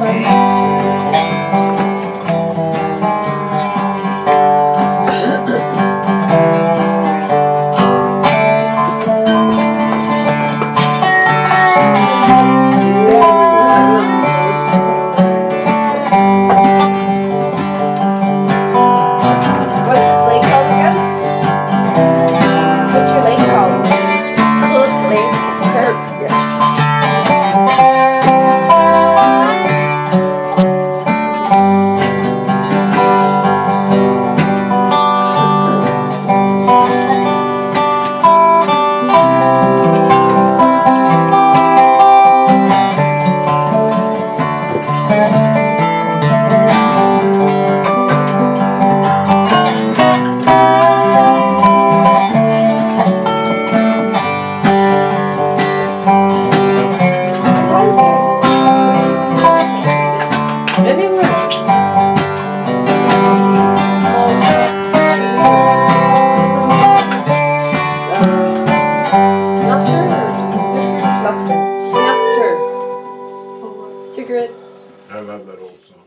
Amen. cigarettes. I love that old song.